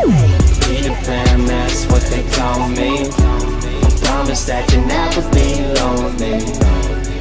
Peter Pan, that's what they call me. I promise that you'll never be lonely.